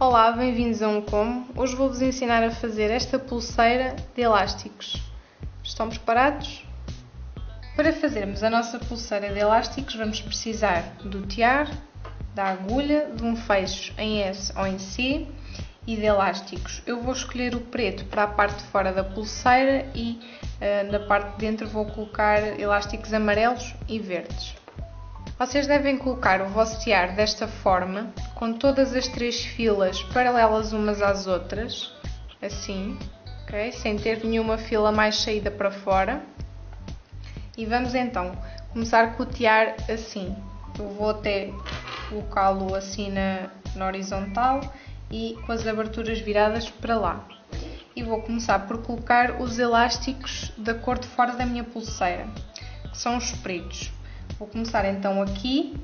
Olá, bem-vindos a um Como. Hoje vou-vos ensinar a fazer esta pulseira de elásticos. Estão preparados? Para fazermos a nossa pulseira de elásticos vamos precisar do tiar, da agulha, de um fecho em S ou em C e de elásticos. Eu vou escolher o preto para a parte de fora da pulseira e uh, na parte de dentro vou colocar elásticos amarelos e verdes. Vocês devem colocar o vosso tiar desta forma, com todas as três filas paralelas umas às outras, assim, ok? Sem ter nenhuma fila mais saída para fora. E vamos então começar com o tiar assim. Eu vou até colocá-lo assim na, na horizontal e com as aberturas viradas para lá. E vou começar por colocar os elásticos da cor de fora da minha pulseira, que são os pretos. Vou começar então aqui,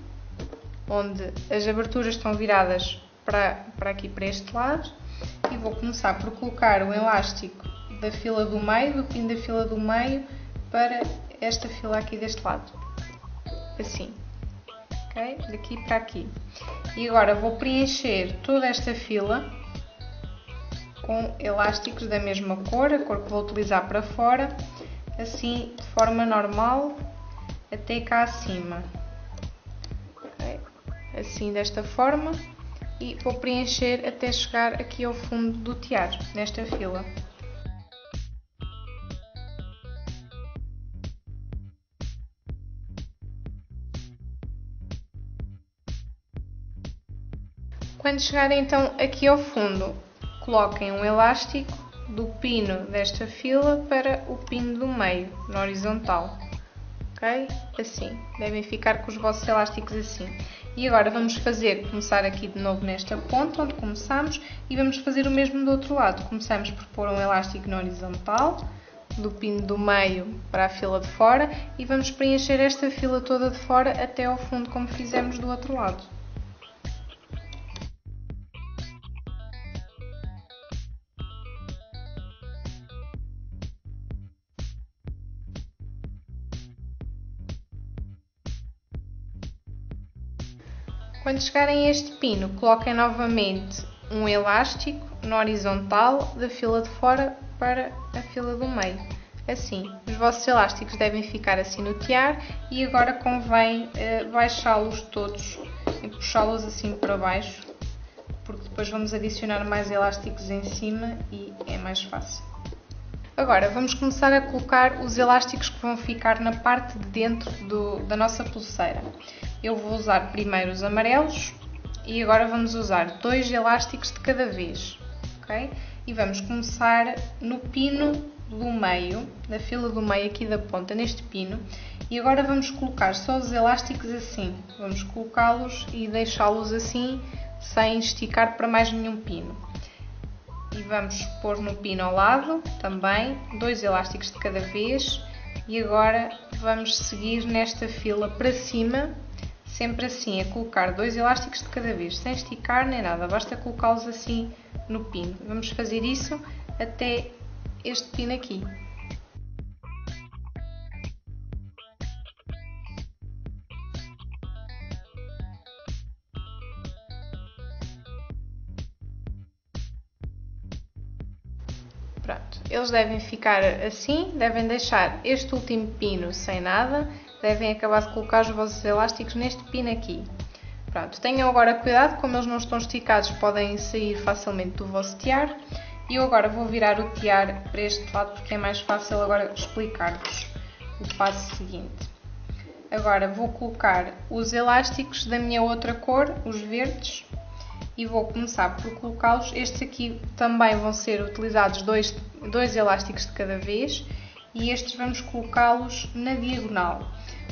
onde as aberturas estão viradas para, para aqui, para este lado, e vou começar por colocar o elástico da fila do meio, do pino da fila do meio, para esta fila aqui deste lado. Assim. Ok? Daqui para aqui. E agora vou preencher toda esta fila com elásticos da mesma cor, a cor que vou utilizar para fora, assim de forma normal, até cá acima. Assim desta forma e vou preencher até chegar aqui ao fundo do tiar, nesta fila. Quando chegarem então aqui ao fundo, coloquem um elástico do pino desta fila para o pino do meio, na horizontal Assim, devem ficar com os vossos elásticos assim. E agora vamos fazer, começar aqui de novo nesta ponta onde começamos e vamos fazer o mesmo do outro lado. Começamos por pôr um elástico na horizontal, do pino do meio para a fila de fora e vamos preencher esta fila toda de fora até ao fundo como fizemos do outro lado. Quando chegarem a este pino, coloquem novamente um elástico na horizontal da fila de fora para a fila do meio. Assim, os vossos elásticos devem ficar assim no tiar e agora convém uh, baixá-los todos e puxá-los assim para baixo, porque depois vamos adicionar mais elásticos em cima e é mais fácil. Agora vamos começar a colocar os elásticos que vão ficar na parte de dentro do, da nossa pulseira. Eu vou usar primeiro os amarelos e agora vamos usar dois elásticos de cada vez, ok? E vamos começar no pino do meio, da fila do meio aqui da ponta, neste pino, e agora vamos colocar só os elásticos assim, vamos colocá-los e deixá-los assim, sem esticar para mais nenhum pino e vamos pôr no pino ao lado também, dois elásticos de cada vez e agora vamos seguir nesta fila para cima, sempre assim, a colocar dois elásticos de cada vez, sem esticar nem nada, basta colocá-los assim no pino. Vamos fazer isso até este pino aqui. Eles devem ficar assim, devem deixar este último pino sem nada, devem acabar de colocar os vossos elásticos neste pino aqui. Pronto, tenham agora cuidado, como eles não estão esticados podem sair facilmente do vosso tiar. E eu agora vou virar o tiar para este lado porque é mais fácil agora explicar-vos o passo seguinte. Agora vou colocar os elásticos da minha outra cor, os verdes, e vou começar por colocá-los. Estes aqui também vão ser utilizados dois, dois elásticos de cada vez e estes vamos colocá-los na diagonal.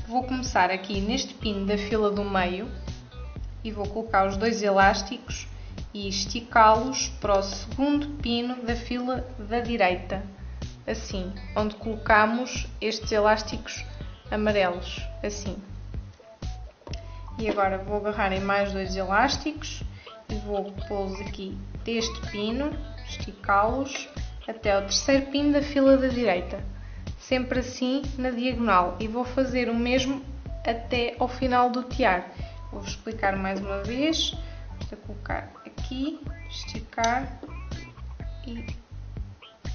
Vou começar aqui neste pino da fila do meio e vou colocar os dois elásticos e esticá-los para o segundo pino da fila da direita, assim, onde colocamos estes elásticos amarelos, assim. E agora vou agarrar em mais dois elásticos e vou pô-los aqui deste pino, esticá-los até ao terceiro pino da fila da direita, sempre assim na diagonal e vou fazer o mesmo até ao final do tiar. Vou explicar mais uma vez, vou colocar aqui, esticar e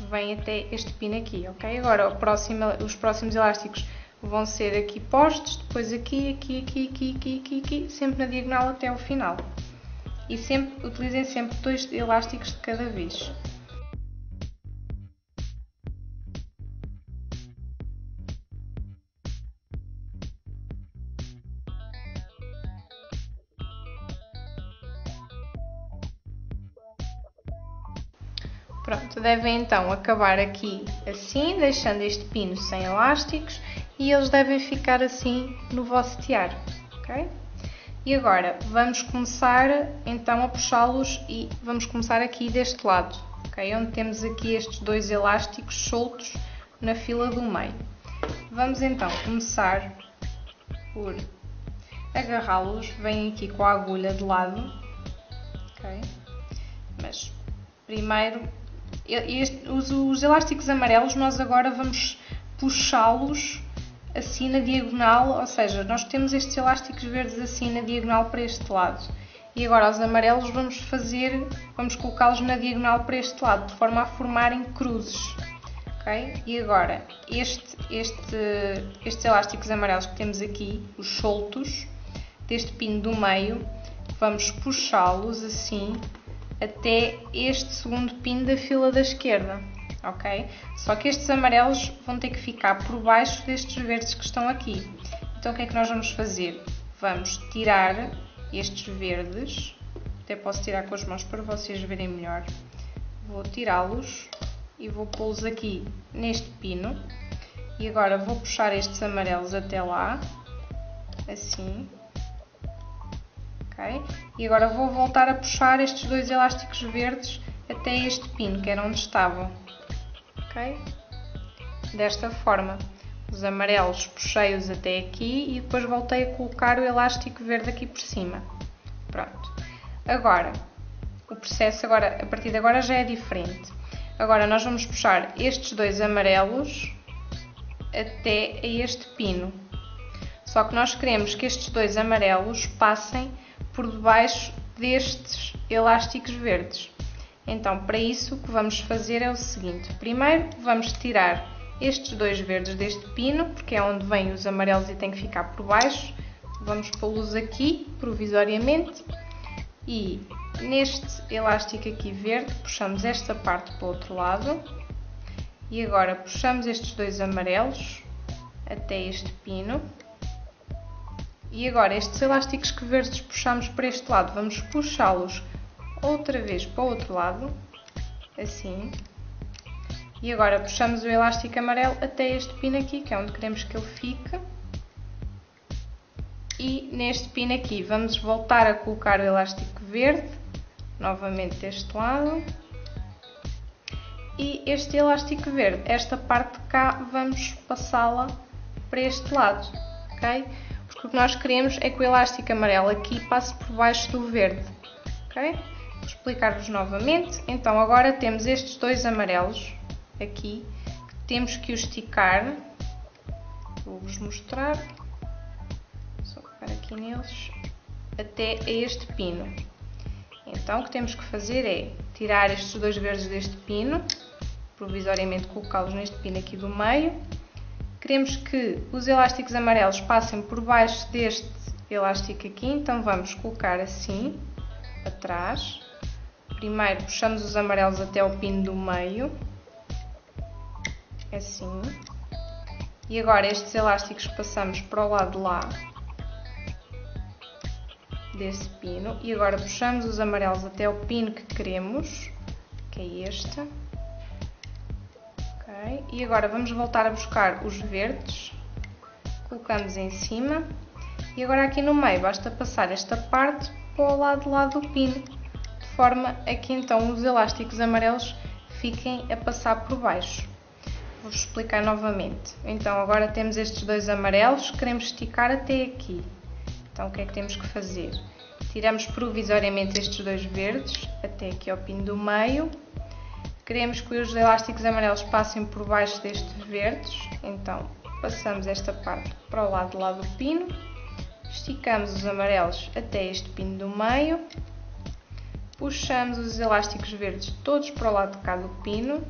vem até este pino aqui, ok? Agora próximo, os próximos elásticos vão ser aqui postos, depois aqui, aqui, aqui, aqui, aqui, aqui, aqui, sempre na diagonal até o final. E sempre, utilizem sempre dois elásticos de cada vez. Pronto, devem então acabar aqui assim, deixando este pino sem elásticos e eles devem ficar assim no vosso tiar, ok? E agora vamos começar então a puxá-los e vamos começar aqui deste lado, ok? Onde temos aqui estes dois elásticos soltos na fila do meio. Vamos então começar por agarrá-los, vem aqui com a agulha de lado, ok? Mas primeiro este, os, os elásticos amarelos nós agora vamos puxá-los assim na diagonal, ou seja, nós temos estes elásticos verdes assim na diagonal para este lado. E agora os amarelos vamos fazer, vamos colocá-los na diagonal para este lado, de forma a formarem cruzes. ok? E agora, este, este, estes elásticos amarelos que temos aqui, os soltos, deste pino do meio, vamos puxá-los assim até este segundo pino da fila da esquerda, ok? Só que estes amarelos vão ter que ficar por baixo destes verdes que estão aqui. Então o que é que nós vamos fazer? Vamos tirar estes verdes, até posso tirar com as mãos para vocês verem melhor. Vou tirá-los e vou pô-los aqui neste pino. E agora vou puxar estes amarelos até lá, assim, ok? E agora vou voltar a puxar estes dois elásticos verdes até este pino, que era onde estavam, ok? Desta forma, os amarelos puxei-os até aqui e depois voltei a colocar o elástico verde aqui por cima. Pronto. Agora, o processo agora, a partir de agora já é diferente. Agora nós vamos puxar estes dois amarelos até a este pino. Só que nós queremos que estes dois amarelos passem por debaixo destes elásticos verdes. Então, para isso, o que vamos fazer é o seguinte. Primeiro, vamos tirar estes dois verdes deste pino, porque é onde vêm os amarelos e tem que ficar por baixo. Vamos pô-los aqui, provisoriamente. E neste elástico aqui verde, puxamos esta parte para o outro lado. E agora puxamos estes dois amarelos até este pino. E agora, estes elásticos que verdes puxamos para este lado, vamos puxá-los outra vez para o outro lado, assim. E agora puxamos o elástico amarelo até este pino aqui, que é onde queremos que ele fique. E neste pino aqui vamos voltar a colocar o elástico verde, novamente deste lado. E este elástico verde, esta parte de cá, vamos passá-la para este lado, ok? porque o que nós queremos é que o elástico amarelo aqui passe por baixo do verde. Ok? Explicar-vos novamente. Então agora temos estes dois amarelos aqui, que temos que os esticar. Vou-vos mostrar. Só pegar aqui neles. Até a este pino. Então o que temos que fazer é tirar estes dois verdes deste pino, provisoriamente colocá-los neste pino aqui do meio Queremos que os elásticos amarelos passem por baixo deste elástico aqui, então vamos colocar assim, atrás. Primeiro puxamos os amarelos até o pino do meio, assim. E agora estes elásticos passamos para o lado de lá, desse pino. E agora puxamos os amarelos até o pino que queremos, que é este. E agora vamos voltar a buscar os verdes, colocamos em cima e agora aqui no meio basta passar esta parte para o lado de lá do pino, forma a que então os elásticos amarelos fiquem a passar por baixo. Vou explicar novamente. Então agora temos estes dois amarelos, queremos esticar até aqui. Então o que é que temos que fazer? Tiramos provisoriamente estes dois verdes até aqui ao pino do meio Queremos que os elásticos amarelos passem por baixo destes verdes, então passamos esta parte para o lado de lá do pino, esticamos os amarelos até este pino do meio, puxamos os elásticos verdes todos para o lado de cá do pino,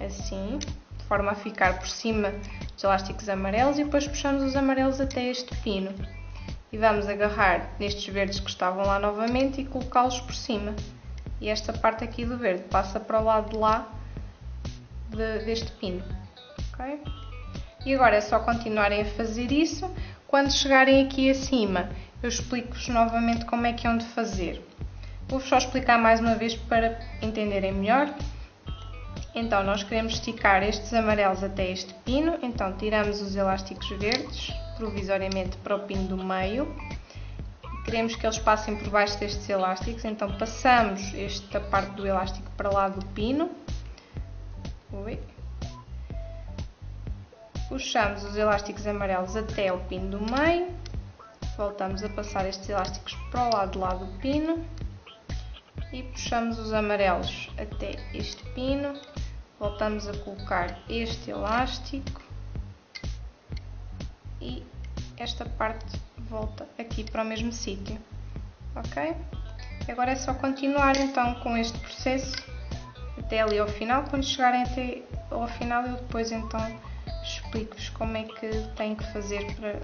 assim, de forma a ficar por cima dos elásticos amarelos e depois puxamos os amarelos até este pino. E vamos agarrar nestes verdes que estavam lá novamente e colocá-los por cima. E esta parte aqui do verde passa para o lado de lá de, deste pino. Okay? E agora é só continuarem a fazer isso. Quando chegarem aqui acima, eu explico-vos novamente como é que é onde fazer. Vou-vos só explicar mais uma vez para entenderem melhor. Então, nós queremos esticar estes amarelos até este pino, então tiramos os elásticos verdes, provisoriamente para o pino do meio. Queremos que eles passem por baixo destes elásticos, então passamos esta parte do elástico para lá do pino. Oi puxamos os elásticos amarelos até o pino do meio, voltamos a passar estes elásticos para o lado lá do pino e puxamos os amarelos até este pino, voltamos a colocar este elástico e esta parte volta aqui para o mesmo sítio, ok? Agora é só continuar então com este processo até ali ao final, quando chegarem até ao final eu depois então explico-vos como é que têm que fazer para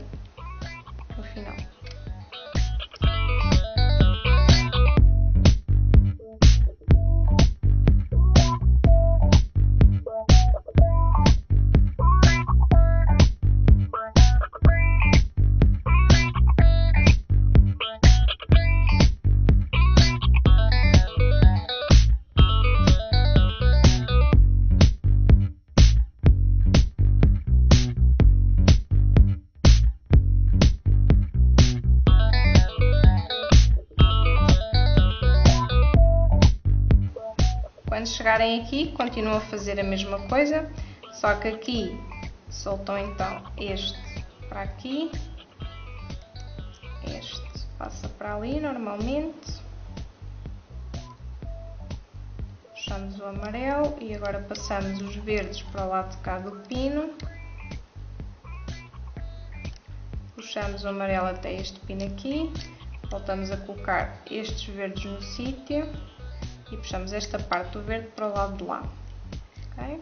o final. Quando chegarem aqui, continuam a fazer a mesma coisa, só que aqui soltam então este para aqui, este passa para ali normalmente, puxamos o amarelo e agora passamos os verdes para o lado de cá do pino, puxamos o amarelo até este pino aqui, voltamos a colocar estes verdes no sítio e puxamos esta parte do verde para o lado de lá. Okay?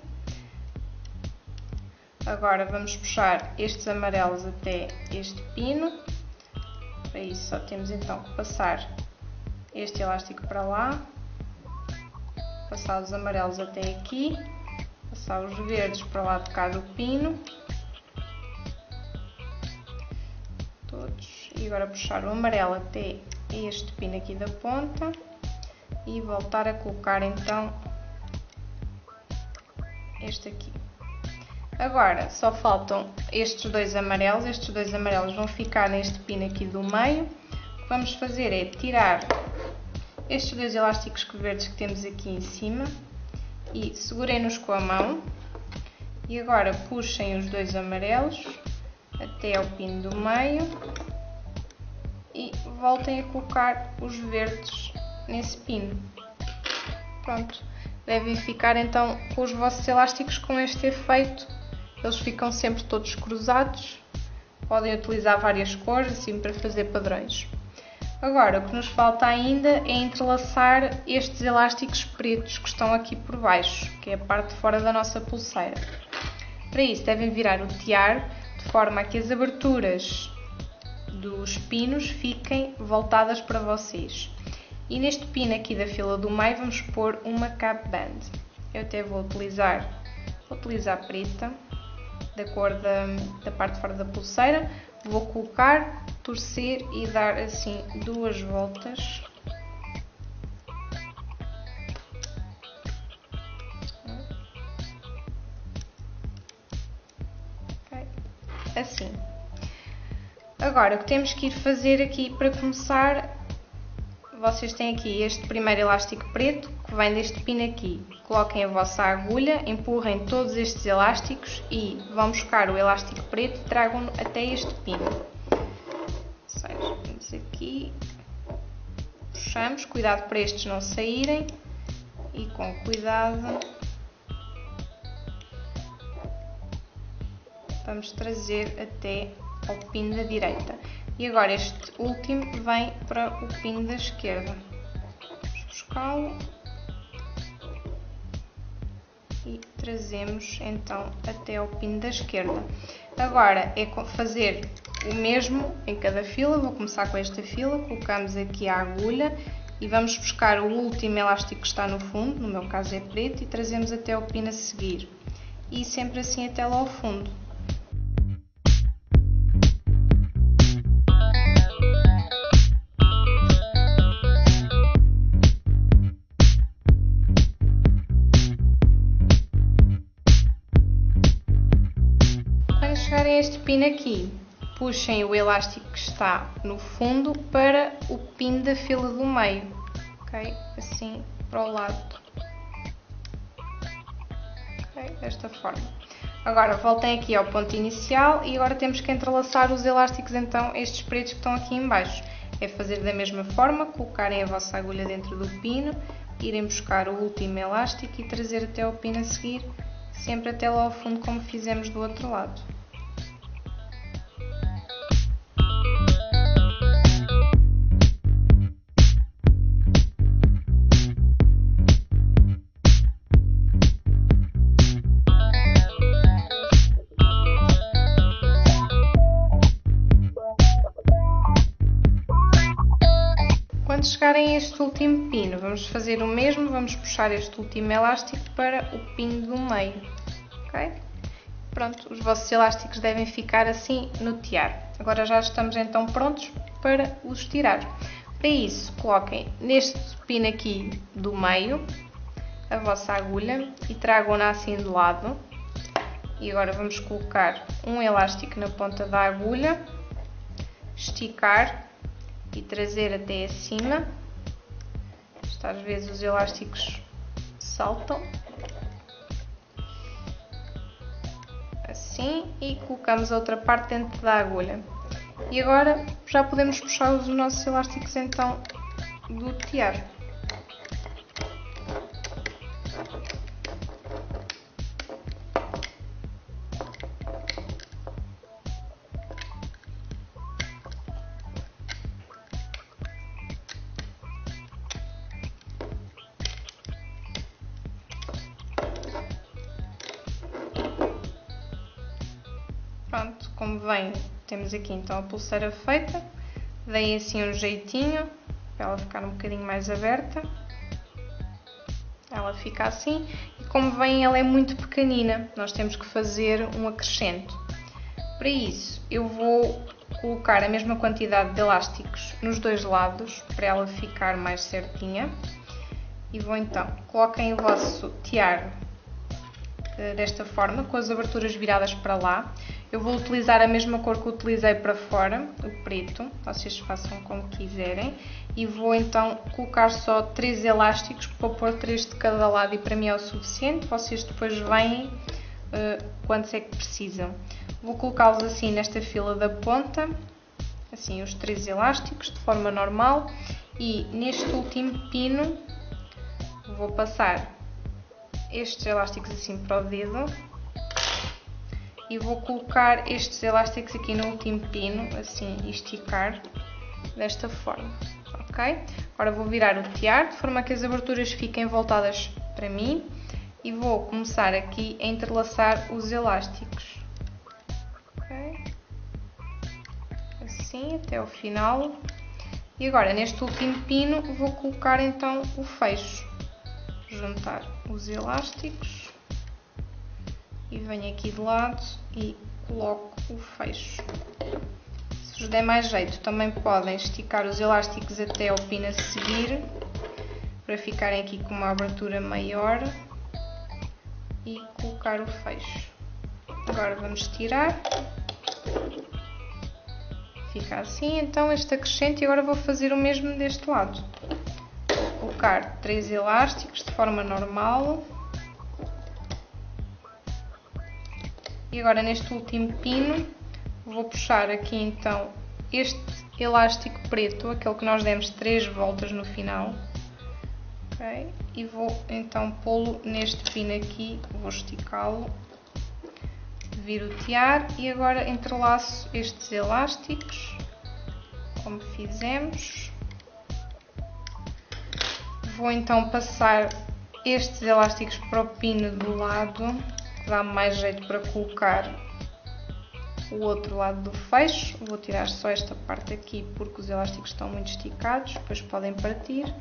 Agora vamos puxar estes amarelos até este pino. Para isso só temos então que passar este elástico para lá, passar os amarelos até aqui, passar os verdes para lado de cá do pino. Todos. E agora puxar o amarelo até este pino aqui da ponta e voltar a colocar então este aqui. Agora só faltam estes dois amarelos, estes dois amarelos vão ficar neste pino aqui do meio. O que vamos fazer é tirar estes dois elásticos verdes que temos aqui em cima e segurem-nos com a mão e agora puxem os dois amarelos até ao pino do meio e voltem a colocar os verdes nesse pino. Pronto, devem ficar então com os vossos elásticos com este efeito. Eles ficam sempre todos cruzados. Podem utilizar várias cores assim para fazer padrões. Agora, o que nos falta ainda é entrelaçar estes elásticos pretos que estão aqui por baixo, que é a parte de fora da nossa pulseira. Para isso, devem virar o tiar de forma a que as aberturas dos pinos fiquem voltadas para vocês. E neste pino aqui da fila do meio vamos pôr uma cap band. Eu até vou utilizar, vou utilizar preta, da cor da, da parte de fora da pulseira. Vou colocar, torcer e dar assim duas voltas. Assim. Agora, o que temos que ir fazer aqui para começar vocês têm aqui este primeiro elástico preto que vem deste pino aqui. Coloquem a vossa agulha, empurrem todos estes elásticos e vão buscar o elástico preto e tragam-no até este pino. Ou vamos aqui, puxamos, cuidado para estes não saírem e com cuidado vamos trazer até ao pino da direita. E agora este último vem para o pino da esquerda. Buscá-lo e trazemos então até ao pino da esquerda. Agora é fazer o mesmo em cada fila, vou começar com esta fila, colocamos aqui a agulha e vamos buscar o último elástico que está no fundo, no meu caso é preto, e trazemos até ao pino a seguir. E sempre assim até lá ao fundo. Chegarem a este pino aqui, puxem o elástico que está no fundo para o pino da fila do meio, ok? Assim para o lado, ok? Desta forma. Agora voltem aqui ao ponto inicial e agora temos que entrelaçar os elásticos então, estes pretos que estão aqui em baixo. É fazer da mesma forma, colocarem a vossa agulha dentro do pino, irem buscar o último elástico e trazer até o pino a seguir, sempre até lá ao fundo como fizemos do outro lado. Este último pino, vamos fazer o mesmo, vamos puxar este último elástico para o pino do meio, ok? Pronto, os vossos elásticos devem ficar assim no tiar. Agora já estamos então prontos para os tirar. Para isso, coloquem neste pino aqui do meio a vossa agulha e tragam-na assim de lado. E agora vamos colocar um elástico na ponta da agulha, esticar e trazer até acima. Às vezes os elásticos saltam. Assim, e colocamos a outra parte dentro da agulha. E agora já podemos puxar os nossos elásticos então do tiar. Temos aqui então a pulseira feita. Dei assim um jeitinho para ela ficar um bocadinho mais aberta. Ela fica assim e como vem ela é muito pequenina, nós temos que fazer um acrescento. Para isso eu vou colocar a mesma quantidade de elásticos nos dois lados para ela ficar mais certinha. E vou então, coloquem o vosso tiar desta forma, com as aberturas viradas para lá. Eu vou utilizar a mesma cor que utilizei para fora, o preto, vocês façam como quiserem. E vou então colocar só três elásticos, vou pôr três de cada lado e para mim é o suficiente. Vocês depois veem uh, quantos é que precisam. Vou colocá-los assim nesta fila da ponta, assim os três elásticos, de forma normal. E neste último pino vou passar estes elásticos assim para o dedo e vou colocar estes elásticos aqui no último pino, assim, esticar desta forma, ok? Agora vou virar o tiar, de forma que as aberturas fiquem voltadas para mim e vou começar aqui a entrelaçar os elásticos, ok? Assim, até o final. E agora, neste último pino, vou colocar então o fecho juntar os elásticos e venho aqui de lado e coloco o fecho. Se vos der mais jeito, também podem esticar os elásticos até ao pino a seguir, para ficarem aqui com uma abertura maior e colocar o fecho. Agora vamos tirar. Fica assim, então este acrescento e agora vou fazer o mesmo deste lado colocar três elásticos de forma normal. E agora neste último pino vou puxar aqui então este elástico preto, aquele que nós demos três voltas no final. Okay? E vou então pô-lo neste pino aqui, vou esticá-lo, viro o tiar e agora entrelaço estes elásticos, como fizemos Vou então passar estes elásticos para o pino do lado, dá mais jeito para colocar o outro lado do fecho. Vou tirar só esta parte aqui porque os elásticos estão muito esticados, depois podem partir.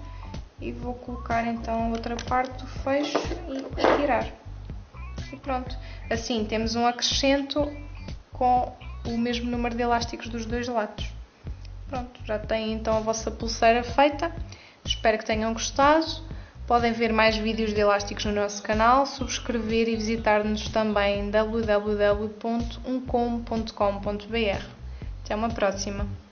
E vou colocar então a outra parte do fecho e tirar. E pronto, assim temos um acrescento com o mesmo número de elásticos dos dois lados. Pronto, já tem então a vossa pulseira feita. Espero que tenham gostado. Podem ver mais vídeos de elásticos no nosso canal, subscrever e visitar-nos também em www.uncom.com.br. Até uma próxima!